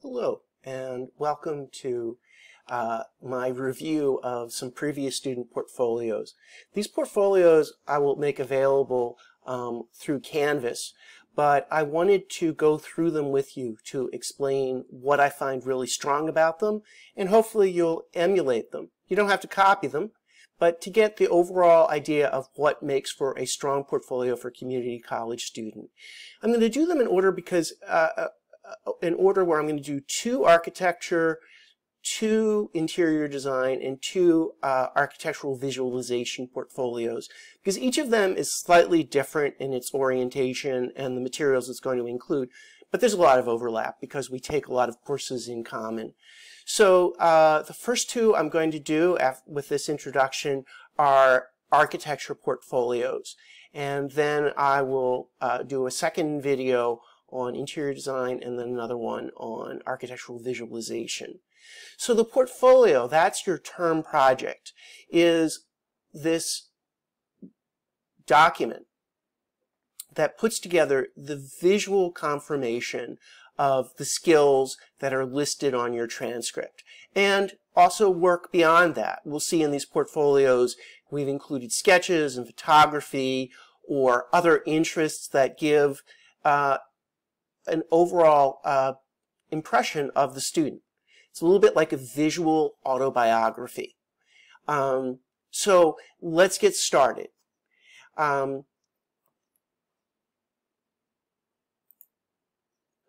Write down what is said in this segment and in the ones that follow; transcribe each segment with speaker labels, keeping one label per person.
Speaker 1: Hello, and welcome to uh, my review of some previous student portfolios. These portfolios I will make available um, through Canvas, but I wanted to go through them with you to explain what I find really strong about them, and hopefully you'll emulate them. You don't have to copy them, but to get the overall idea of what makes for a strong portfolio for community college student. I'm going to do them in order because uh, uh in order where I'm going to do two architecture, two interior design, and two uh, architectural visualization portfolios because each of them is slightly different in its orientation and the materials it's going to include. But there's a lot of overlap because we take a lot of courses in common. So uh, the first two I'm going to do with this introduction are architecture portfolios. And then I will uh, do a second video on interior design and then another one on architectural visualization. So the portfolio, that's your term project, is this document that puts together the visual confirmation of the skills that are listed on your transcript. And also work beyond that. We'll see in these portfolios we've included sketches and photography or other interests that give uh, an overall uh, impression of the student. It's a little bit like a visual autobiography. Um, so let's get started. Um,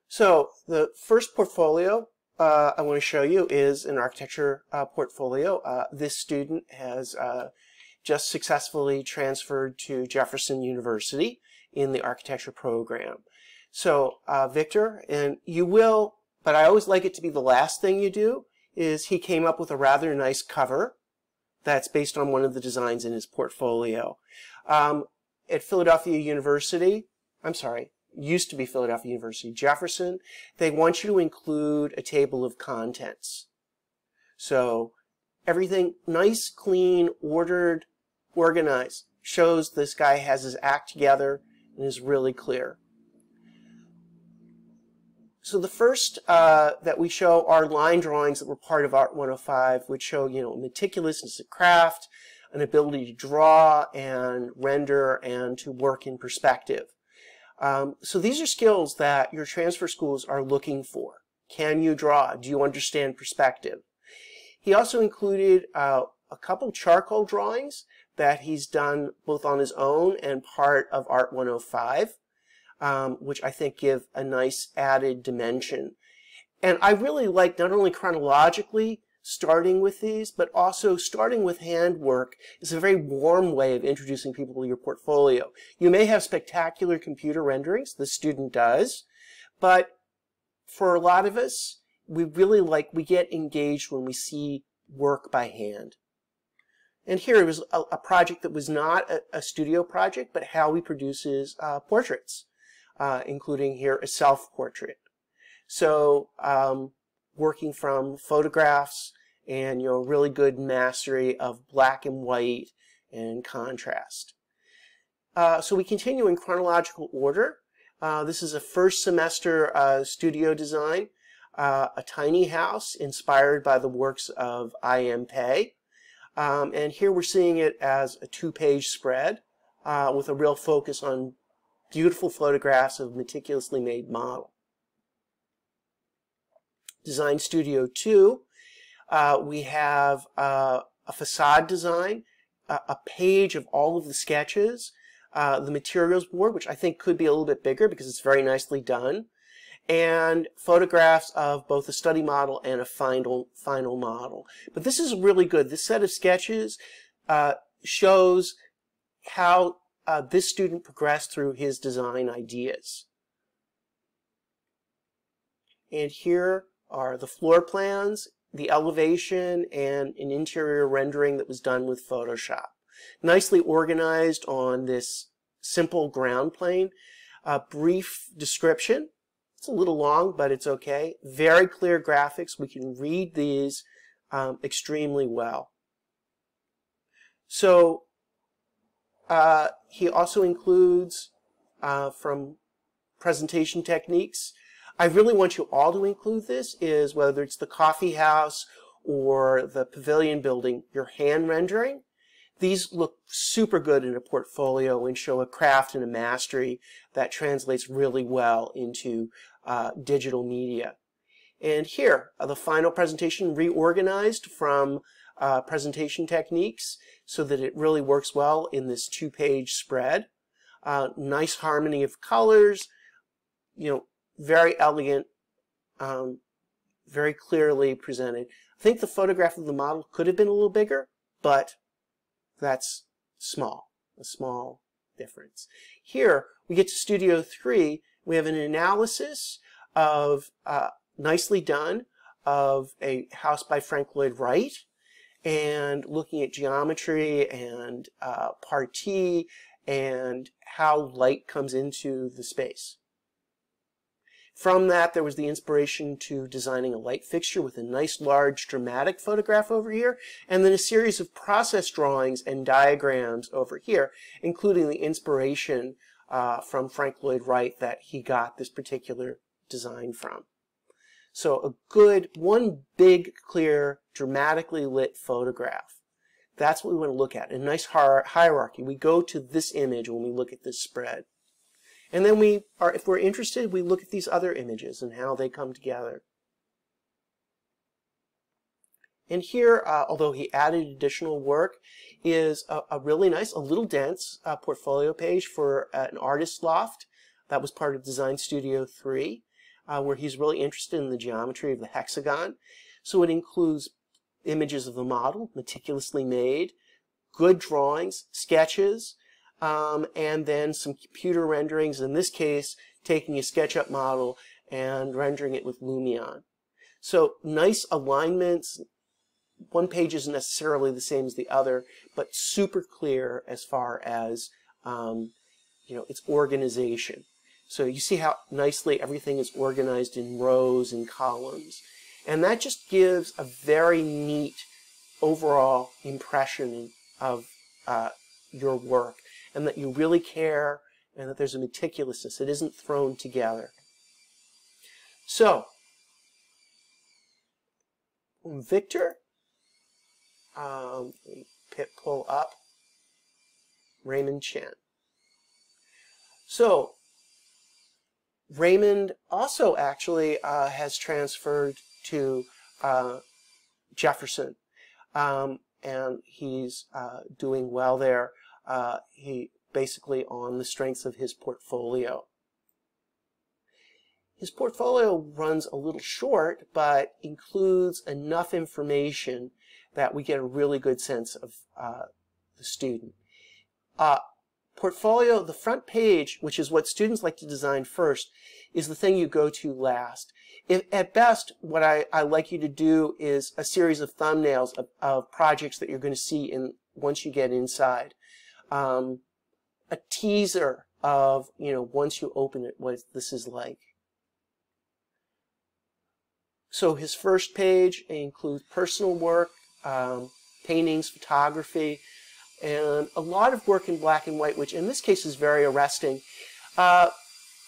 Speaker 1: so the first portfolio uh, I want to show you is an architecture uh, portfolio. Uh, this student has uh, just successfully transferred to Jefferson University in the architecture program. So, uh, Victor, and you will, but I always like it to be the last thing you do, is he came up with a rather nice cover that's based on one of the designs in his portfolio. Um, at Philadelphia University, I'm sorry, used to be Philadelphia University, Jefferson, they want you to include a table of contents. So everything nice, clean, ordered, organized, shows this guy has his act together and is really clear. So the first uh, that we show are line drawings that were part of Art 105, which show, you know, meticulousness of craft, an ability to draw and render and to work in perspective. Um, so these are skills that your transfer schools are looking for. Can you draw? Do you understand perspective? He also included uh, a couple charcoal drawings that he's done both on his own and part of Art 105 um, which I think give a nice added dimension. And I really like not only chronologically starting with these, but also starting with handwork is a very warm way of introducing people to your portfolio. You may have spectacular computer renderings, the student does, but for a lot of us, we really like, we get engaged when we see work by hand. And here it was a, a project that was not a, a, studio project, but how he produces uh, portraits uh, including here a self-portrait. So um, working from photographs and you know really good mastery of black and white and contrast. Uh, so we continue in chronological order. Uh, this is a first semester uh, studio design, uh, a tiny house inspired by the works of I.M. Pei. Um, and here we're seeing it as a two-page spread uh, with a real focus on beautiful photographs of meticulously made model. Design Studio 2, uh, we have uh, a facade design, uh, a page of all of the sketches, uh, the materials board, which I think could be a little bit bigger because it's very nicely done, and photographs of both a study model and a final, final model. But this is really good. This set of sketches uh, shows how uh, this student progressed through his design ideas. And here are the floor plans, the elevation, and an interior rendering that was done with Photoshop. Nicely organized on this simple ground plane. A brief description. It's a little long, but it's okay. Very clear graphics. We can read these um, extremely well. So uh, he also includes, uh, from presentation techniques, I really want you all to include this is whether it's the coffee house or the pavilion building, your hand rendering. These look super good in a portfolio and show a craft and a mastery that translates really well into uh, digital media. And here, the final presentation reorganized from uh, presentation techniques so that it really works well in this two-page spread. Uh, nice harmony of colors, you know, very elegant, um, very clearly presented. I think the photograph of the model could have been a little bigger, but that's small, a small difference. Here, we get to Studio 3. We have an analysis of, uh, nicely done, of a house by Frank Lloyd Wright and looking at geometry and uh, parti and how light comes into the space. From that, there was the inspiration to designing a light fixture with a nice large dramatic photograph over here, and then a series of process drawings and diagrams over here, including the inspiration uh, from Frank Lloyd Wright that he got this particular design from. So a good, one big, clear, dramatically lit photograph. That's what we want to look at. A nice hierarchy. We go to this image when we look at this spread. And then we are, if we're interested, we look at these other images and how they come together. And here, uh, although he added additional work, is a, a really nice, a little dense uh, portfolio page for uh, an artist loft. That was part of Design Studio 3, uh, where he's really interested in the geometry of the hexagon. So it includes images of the model, meticulously made, good drawings, sketches, um, and then some computer renderings, in this case, taking a SketchUp model and rendering it with Lumion. So nice alignments. One page isn't necessarily the same as the other, but super clear as far as um, you know its organization. So you see how nicely everything is organized in rows and columns. And that just gives a very neat overall impression of uh, your work and that you really care and that there's a meticulousness. It isn't thrown together. So, Victor, um, pit pull up, Raymond Chen. So, Raymond also actually uh, has transferred to uh, Jefferson, um, and he's uh, doing well there uh, he basically on the strengths of his portfolio. His portfolio runs a little short, but includes enough information that we get a really good sense of uh, the student. Portfolio, the front page, which is what students like to design first, is the thing you go to last. If, at best, what I, I like you to do is a series of thumbnails of, of projects that you're going to see in once you get inside um, a teaser of, you know, once you open it, what this is like. So his first page includes personal work, um, paintings, photography, and a lot of work in black and white, which in this case is very arresting. Uh,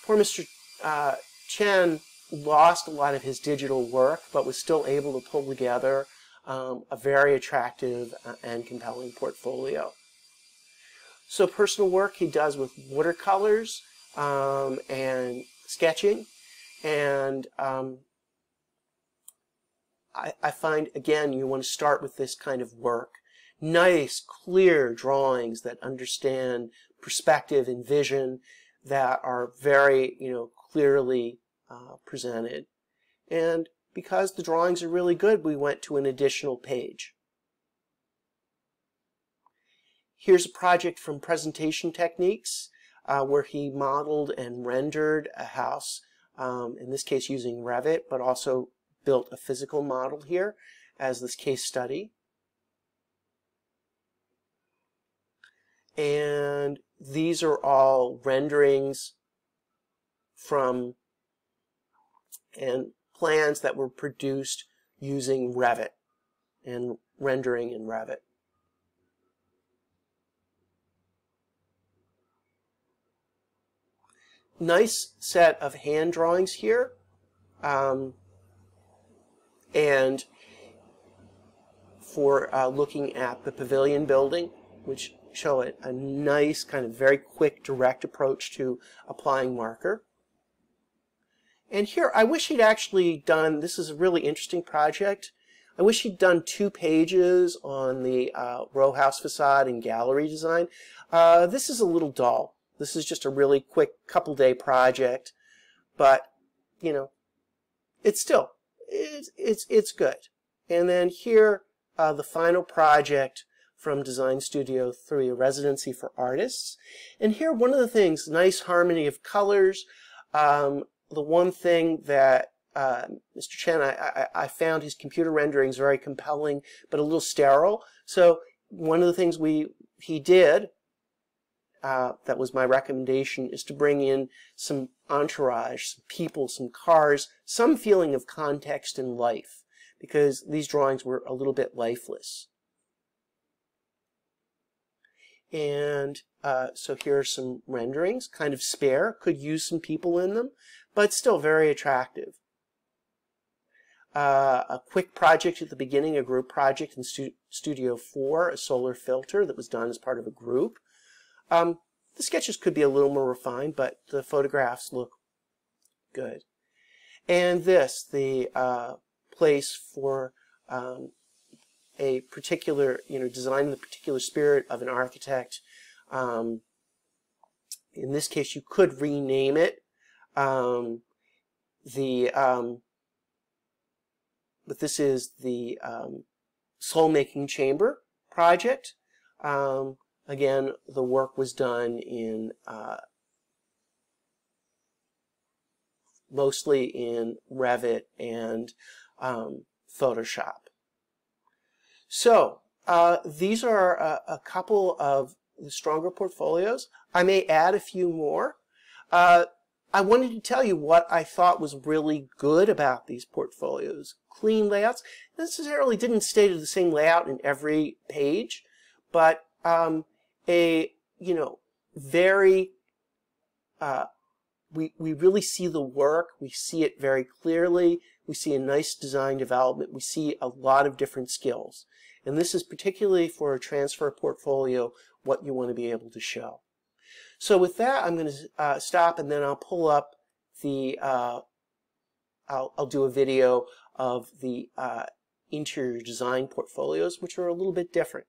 Speaker 1: poor Mr. Uh, Chen lost a lot of his digital work, but was still able to pull together um, a very attractive uh, and compelling portfolio. So personal work he does with watercolors um, and sketching. And um, I, I find, again, you want to start with this kind of work. Nice, clear drawings that understand perspective and vision that are very, you know, clearly uh, presented. And because the drawings are really good, we went to an additional page. Here's a project from Presentation Techniques uh, where he modeled and rendered a house, um, in this case using Revit, but also built a physical model here as this case study. And these are all renderings from and plans that were produced using Revit and rendering in Revit. nice set of hand drawings here Um, and for uh, looking at the pavilion building, which show a, a nice kind of very quick direct approach to applying marker. And here, I wish he'd actually done, this is a really interesting project. I wish he'd done two pages on the uh, row house facade and gallery design. Uh, this is a little dull. This is just a really quick couple day project, but, you know, it's still, it's, it's, it's good. And then here, uh, the final project from Design Studio 3, a residency for artists. And here, one of the things, nice harmony of colors. Um, the one thing that uh, Mr. Chen, I, I, I, found his computer renderings very compelling, but a little sterile. So one of the things we he did, uh, that was my recommendation, is to bring in some entourage, some people, some cars, some feeling of context and life, because these drawings were a little bit lifeless. And uh, so here are some renderings, kind of spare, could use some people in them, but still very attractive. Uh, a quick project at the beginning, a group project in Stu Studio 4, a solar filter that was done as part of a group. Um, the sketches could be a little more refined, but the photographs look good. And this, the uh, place for um, a particular, you know, design in the particular spirit of an architect. Um, in this case, you could rename it. Um, the um, but this is the um, Soul Making Chamber project. Um, again, the work was done in uh, mostly in Revit and um, Photoshop. So uh, these are a, a, couple of the stronger portfolios. I may add a few more. Uh, I wanted to tell you what I thought was really good about these portfolios. Clean layouts. Necessarily didn't stay to the same layout in every page, but um, a, you know, very, uh, we, we really see the work. We see it very clearly. We see a nice design development. We see a lot of different skills. And this is particularly for a transfer portfolio, what you want to be able to show. So with that, I'm going to uh, stop and then I'll pull up the, uh, I'll, I'll do a video of the uh, interior design portfolios, which are a little bit different.